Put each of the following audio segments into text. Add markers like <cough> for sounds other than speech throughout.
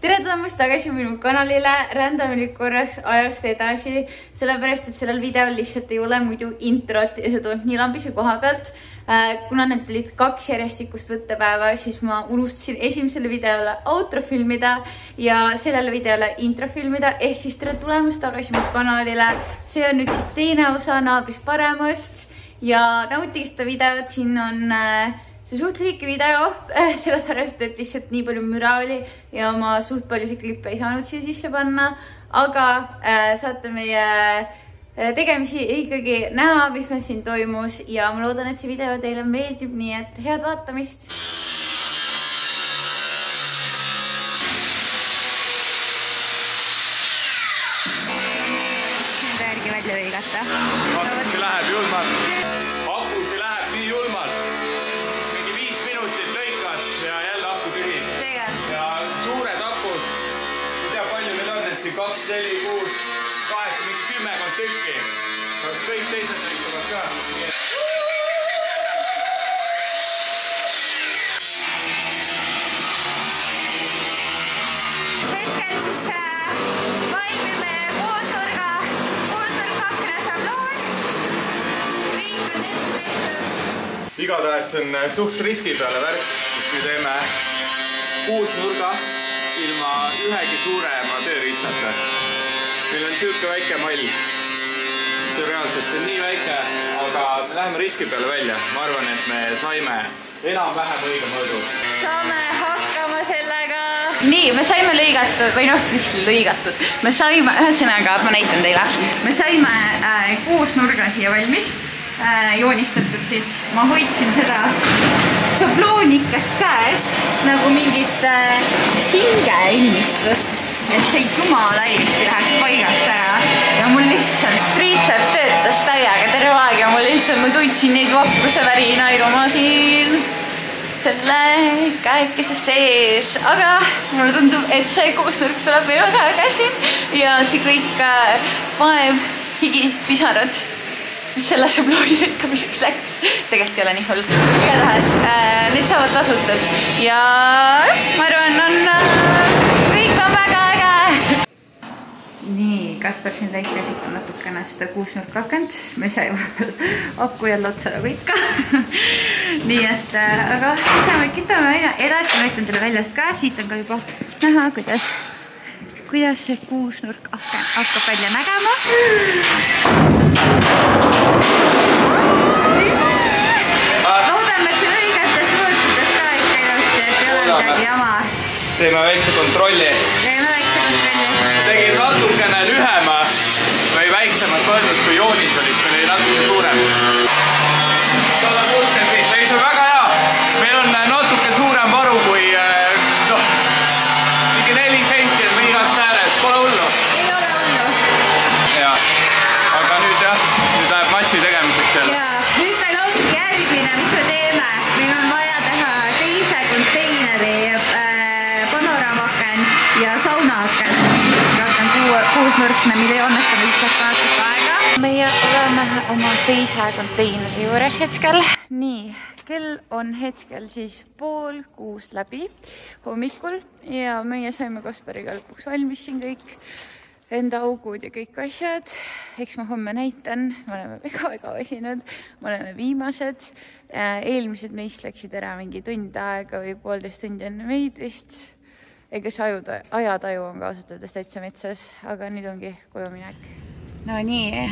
tere tulemast tagasi minu kanalile, rändame nüüd korraks ajast edasi, sellepärast et sellel videol lihtsalt ei ole muidu introt ja see tuleb nii lambise koha pealt. kuna need olid kaks järjestikust võttepäeva, siis ma unustasin esimesele videole outro filmida ja sellele videole intro filmida, ehk siis tere tulemast tagasi mu kanalile. see on nüüd siis teine osa naabrist paremast ja nautige seda videot, siin on äh, see suht lühike video, <laughs> sellepärast et lihtsalt nii palju müra oli ja ma suht paljusid klippe ei saanud siia sisse panna, aga äh, saate meie äh, tegemisi ikkagi näha, mis meil siin toimus ja ma loodan, et see video teile meeldib, nii et head vaatamist. järgi välja lõigata. akusi läheb julmalt. Igatahes see on äh, suht riski peale värk, sest me teeme kuusnurga ilma ühegi suurema tööriistata. meil on sihuke väike mall. see reaalselt, see on nii väike, aga me läheme riski peale välja. ma arvan, et me saime enam-vähem õige mõõdu. saame hakkama sellega. nii, me saime lõigatud või noh, mis lõigatud, me saime, ühesõnaga ma näitan teile, me saime äh, kuus nurga siia valmis joonistatud, siis. Ma hoidsin seda šabloonikest käes nagu mingit äh, hingeinnistust, et see jumala õigesti läheks paigast ära. Ja mul lihtsalt triitseps töötas täiega terve aeg ja mul lihtsalt, ma tundsin neid vapruse väri naeruma siin selle käekese sees, aga mulle tundub, et see koosnurk tuleb meil väga käsi ja see kõik äh, vaev, higi, pisarad, mis selle šablooni lõikamiseks läks, tegelikult ei ole nii hull. igatahes äh, need saavad tasutud. Ja ma arvan, on äh, kõik on väga äge. Nii, Kaspar siin lõikas ikka natukene seda kuusnurka akent, me sai vahepeal aku jälle otsa nagu ikka. <laughs> Nii et äh, aga ise me kütame aina edasi, ma näitan teile väljast ka, siit on ka juba näha, kuidas, kuidas see kuusnurk aken hakkab välja nägema. Loodame, et see lõigates mõõtudest ka ikka ilusti, et ei ole midagi jama. teeme väikse kontrolli. Kuusnurkne, mille joonestamiseks läheb natuke aega. meie oleme oma teise konteineri juures hetkel. nii, kell on hetkel siis pool kuus läbi hommikul ja meie saime Kaspariga lõpuks valmis siin kõik enda augud ja kõik asjad. eks ma homme näitan, me oleme väga-väga väsinud, me oleme viimased. eelmised meist läksid ära mingi tund aega või poolteist tundi enne meid vist. Ega see aju, ajataju on ka ausalt öeldes täitsa metsas, aga nüüd ongi kojuminek. no nii,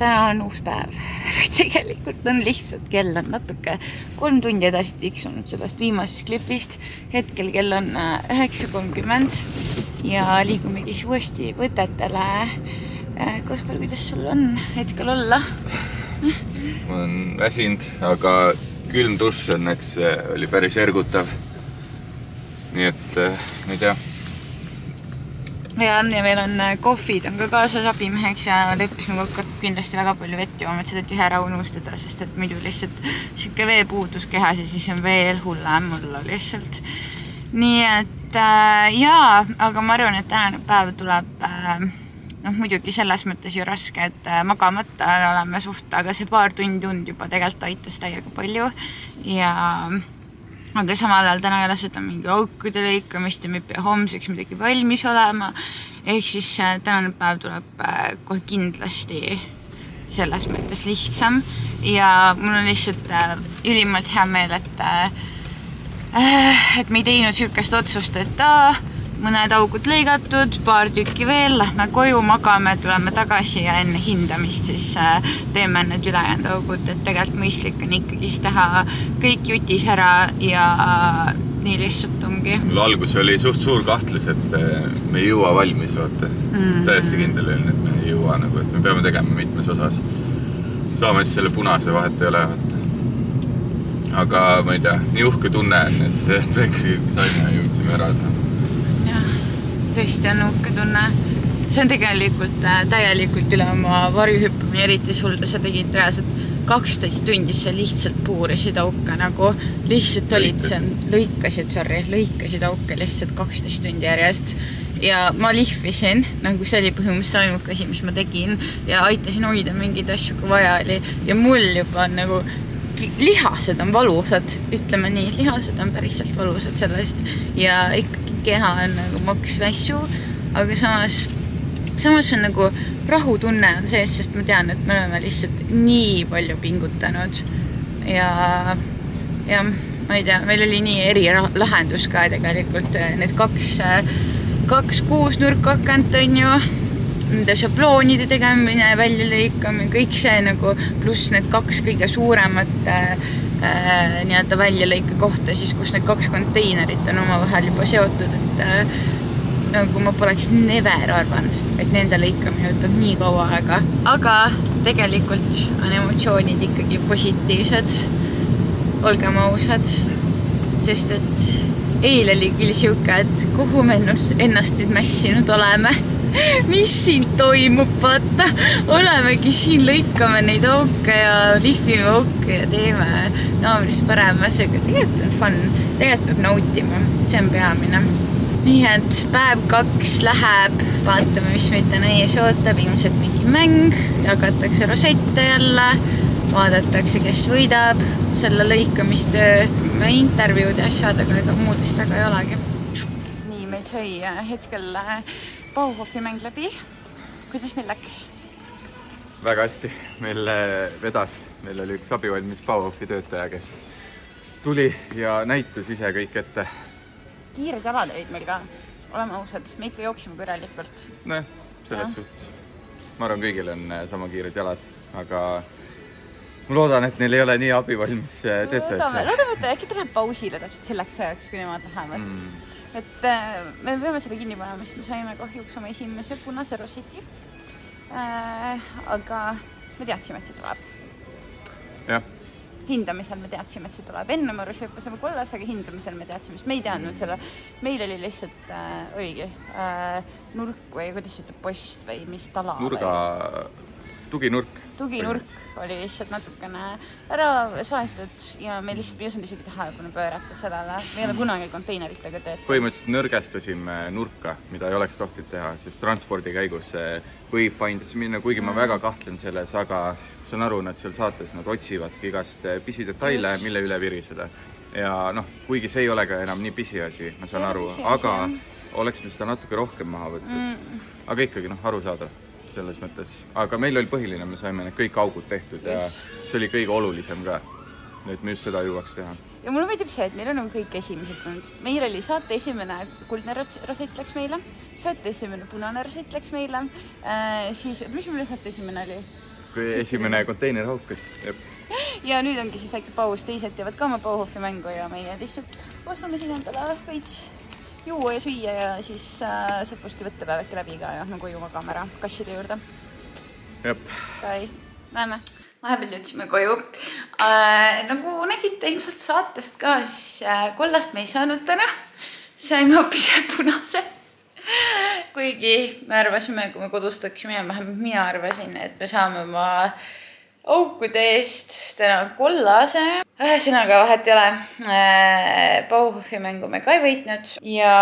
täna on uus päev <laughs> tegelikult on lihtsalt, kell on natuke kolm tundi edasi tiksunud sellest viimasest klipist. hetkel kell on äh, üheksa kolmkümmend ja liigumegi siis uuesti võtetele. Kaspar, kuidas sul on hetkel olla? <laughs> ma olen väsinud, aga külm dušš õnneks äh, oli päris ergutav. Nii et äh, ma ei tea, ja, ja meil on äh, kohvid on ka kaasas abimeheks ja leppisime kokku, et kindlasti väga palju vett joome, et seda tühi ära unustada, sest et muidu lihtsalt sihuke veepuudus kehas ja siis on veel hullem olla lihtsalt. nii et äh, jaa, aga ma arvan, et tänane päev tuleb äh, noh, muidugi selles mõttes ju raske, et magamata oleme suht, aga see paar tundi und juba tegelikult aitas täiega palju ja aga samal ajal täna ei ole seda mingi aukude lõikamist ja me ei pea homseks midagi valmis olema. ehk siis äh, tänane päev tuleb äh, kohe kindlasti selles mõttes lihtsam ja mul on lihtsalt äh, ülimalt hea meel, et et me ei teinud niisugust otsust, et aa, mõned augud lõigatud, paar tükki veel, lähme koju, magame, tuleme tagasi ja enne hindamist siis äh, teeme need ülejäänud augud, et tegelikult mõistlik on ikkagist teha kõik jutis ära ja nii lihtsalt ongi. mul alguses oli suht suur kahtlus, et äh, me ei jõua valmis, vaata mm.. täiesti kindel olin, et me ei jõua nagu, et me peame tegema mitmes osas. saame siis selle punase, vahet ei ole, vaata. aga ma ei tea, nii uhke tunne on, et, me ikkagi saime, jõudsime ära teha tõesti on uhke tunne. see on tegelikult äh, täielikult üle oma varjuhüppamine, eriti sul, sa tegid reaalselt kaksteist tundi, sa lihtsalt puurisid auke nagu, lihtsalt olid seal, lõikasid, sorry, lõikasid auke lihtsalt kaksteist tundi järjest. Ja ma lihvisin, nagu see oli põhimõtteliselt ainuke asi, mis ma tegin ja aitasin hoida mingeid asju, kui vaja oli. Ja mul juba on nagu lihased on valusad, ütleme nii, lihased on päriselt valusad sellest ja ikkagi keha on nagu maks vässu, aga samas, samas on nagu rahutunne on sees, sest ma tean, et me oleme lihtsalt nii palju pingutanud. Ja, ja ma ei tea, meil oli nii erilahendus ka tegelikult, need kaks, kaks kuusnurkakent on ju, nende šabloonide tegemine, väljalõikamine, kõik see nagu, pluss need kaks kõige suuremat äh, äh, nii-öelda väljalõike kohta siis, kus need kaks konteinerit on omavahel juba seotud, et äh, nagu ma poleks never arvanud, et nende lõikamine võtab nii kaua aega, aga tegelikult on emotsioonid ikkagi positiivsed. olgem ausad, sest et eile oli küll sihuke, et kuhu me ennast nüüd mässinud oleme <laughs> mis siin toimub, vaata, olemegi siin, lõikame neid auke ja lihvime auke ja teeme naabrist parema asjaga, tegelikult on fun, tegelikult peab nautima, see on peamine. nii et päev kaks läheb, vaatame, mis meid täna ees ootab, ilmselt mingi mäng, jagatakse rosette jälle, vaadatakse, kes võidab selle lõikamistöö, intervjuud ja asjad, aga ega muud vist väga ei olegi. nii, meil sai hetkel Bauhofi mäng läbi. kuidas meil läks? väga hästi, meil äh, vedas, meil oli üks abivalmis Bauhofi töötaja, kes tuli ja näitas ise kõik ette. kiired jalad olid meil ka, oleme ausad, me ikka jooksime korralikult. nojah, selles ja. suhtes. ma arvan, kõigil on äh, sama kiired jalad, aga ma loodan, et neil ei ole nii abivalmis äh, töötajaid. loodame, loodame, et äkki ta läheb pausile täpselt selleks ajaks, kui nemad lähevad mm et äh, me peame selle kinni panema, sest me saime kahjuks oma esimese punase roseti äh,. aga me teadsime, et see tuleb. jah. hindamisel me teadsime, et see tuleb, enne me hüppasime kollas, aga hindamisel me teadsime, sest me ei teadnud selle, meil oli lihtsalt äh,, oligi äh, nurk või kuidas see ütleb, post või mis tala. nurga või tuginurk. tuginurk oli lihtsalt natukene ära saetud ja me lihtsalt ei osanud isegi tähelepanu pöörata sellele, me ei ole kunagi konteineritega töötanud. põhimõtteliselt nõrgestasime nurka, mida ei oleks tohtinud teha, sest transpordi käigus võib paindesse minna, kuigi ma väga kahtlen selles, aga saan aru, nad seal saates, nad otsivadki igast pisidetaile, mille üle viriseda. ja noh, kuigi see ei ole ka enam nii pisiasi, ma saan aru, aga oleks me seda natuke rohkem maha võtnud. Mm.. aga ikkagi noh, arusaadav selles mõttes, aga meil oli põhiline, me saime need kõik augud tehtud just. ja see oli kõige olulisem ka. et me just seda jõuaks teha. ja mulle meeldib see, et meil on nagu kõik esimesed tulnud. meil oli saate esimene kuldne rosett läks meile, saate esimene punane rosett läks meile äh,, siis, mis meil saate esimene oli? kui esimene konteinerhauk, jah <laughs> ja nüüd ongi siis väike paus, teised teevad ka oma Bauhofi mängu ja meie lihtsalt ostame siin endale veits juua ja süüa ja siis äh, saab varsti võttepäev äkki läbi ka ja no koju magame ära kasside juurde. jep. Bye, näeme. vahepeal jõudsime koju äh,. nagu nägite ilmselt saatest ka, siis äh, kollast me ei saanud täna. saime hoopis <laughs> punase kuigi me arvasime, kui me kodust hakkasime minema, vähemalt mina arvasin, et me saame oma aukude eest täna kollase. Ühesõnaga vahet ei ole. Äh, Bauhofi mängu me ka ei võitnud ja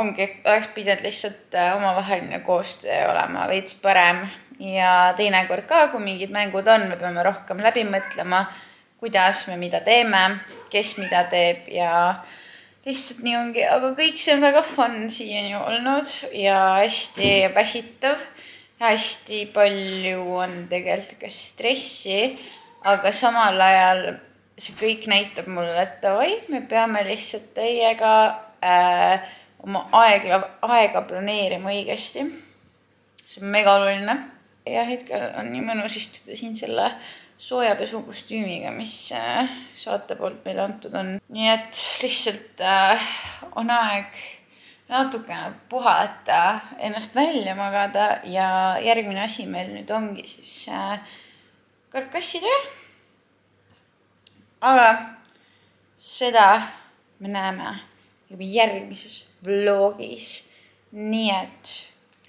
ongi, oleks pidanud lihtsalt äh, omavaheline koostöö olema veits parem ja teinekord ka, kui mingid mängud on, me peame rohkem läbi mõtlema, kuidas me mida teeme, kes mida teeb ja lihtsalt nii ongi, aga kõik see on väga fun siiani olnud ja hästi väsitav. hästi palju on tegelikult ka stressi, aga samal ajal see kõik näitab mulle, et davai, me peame lihtsalt teiega äh, oma aega, aega planeerima õigesti. see on mega oluline ja hetkel on nii mõnus istuda siin selle soojapesukostüümiga, mis äh, saate poolt meile antud on. nii et lihtsalt äh, on aeg natukene puhata, ennast välja magada ja järgmine asi meil nüüd ongi siis äh, karkassitöö. Aga seda me näeme juba järgmises vlogis. nii et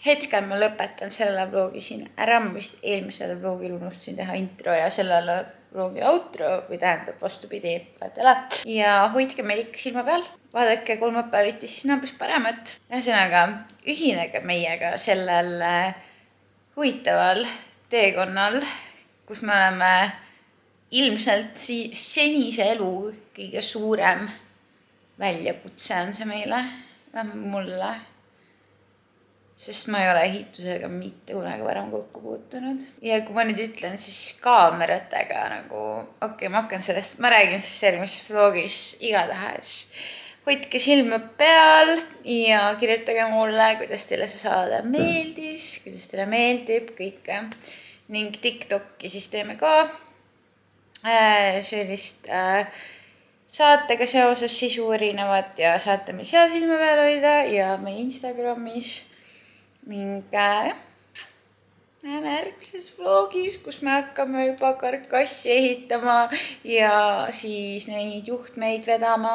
hetkel ma lõpetan selle vlogi siin ära, ma vist eelmisele vlogile unustasin teha intro ja sellele vlogile outro või tähendab vastupidi, ei ole. ja hoidke meid ikka silma peal, vaadake kolmapäeviti siis naabrist paremat. ühesõnaga, ühinege meiega sellel huvitaval teekonnal, kus me oleme ilmselt si senise elu kõige suurem väljakutse on see meile, vähemalt mulle sest ma ei ole ehitusega mitte kunagi varem kokku puutunud. ja kui ma nüüd ütlen, siis kaameratega nagu, okei okay,, ma hakkan sellest, ma räägin siis järgmises vlogis igatahes. hoidke silma peal ja kirjutage mulle, kuidas teile see saade meeldis, kuidas teile meeldib kõike. ning Tiktoki siis teeme ka sellist äh, saatega seoses sisu erinevat ja saate meil seal silma peal hoida ja meie Instagramis. Ning äh, näeme järgmises vlogis, kus me hakkame juba karkassi ehitama ja siis neid juhtmeid vedama